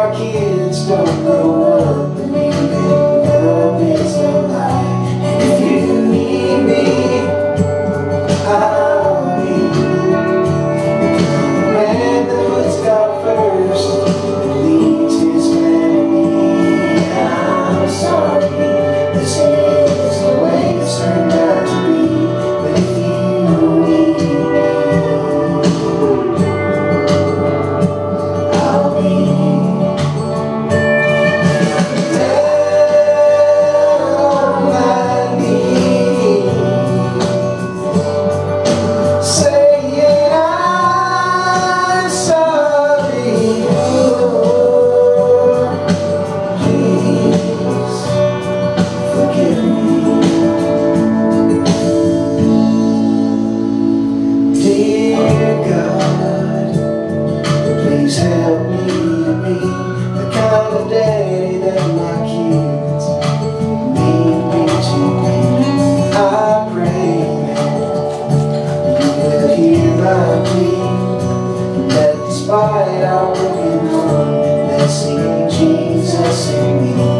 our kids don't grow up. right on you. Let's see Jesus in me.